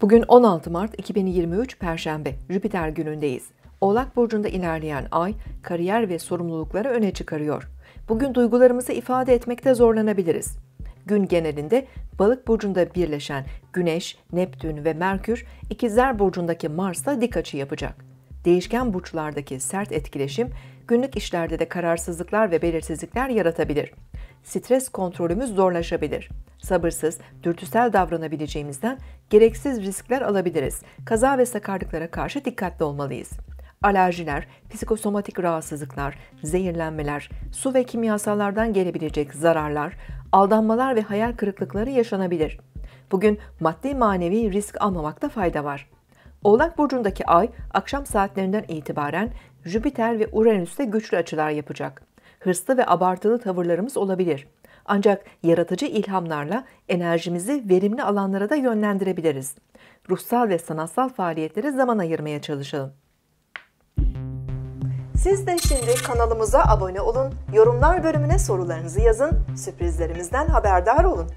Bugün 16 Mart 2023 Perşembe, Jüpiter günündeyiz. Oğlak Burcu'nda ilerleyen ay, kariyer ve sorumlulukları öne çıkarıyor. Bugün duygularımızı ifade etmekte zorlanabiliriz. Gün genelinde Balık burcunda birleşen Güneş, Neptün ve Merkür, İkizler burcundaki Mars'la dik açı yapacak. Değişken burçlardaki sert etkileşim günlük işlerde de kararsızlıklar ve belirsizlikler yaratabilir. Stres kontrolümüz zorlaşabilir. Sabırsız, dürtüsel davranabileceğimizden gereksiz riskler alabiliriz. Kaza ve sakarlıklara karşı dikkatli olmalıyız alerjiler, psikosomatik rahatsızlıklar, zehirlenmeler, su ve kimyasallardan gelebilecek zararlar, aldanmalar ve hayal kırıklıkları yaşanabilir. Bugün maddi manevi risk almamakta fayda var. Oğlak burcundaki ay akşam saatlerinden itibaren Jüpiter ve Uranüs'te güçlü açılar yapacak. Hırslı ve abartılı tavırlarımız olabilir. Ancak yaratıcı ilhamlarla enerjimizi verimli alanlara da yönlendirebiliriz. Ruhsal ve sanatsal faaliyetlere zaman ayırmaya çalışalım. Siz de şimdi kanalımıza abone olun, yorumlar bölümüne sorularınızı yazın, sürprizlerimizden haberdar olun.